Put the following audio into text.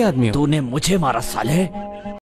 आदमी तूने मुझे मारा साले।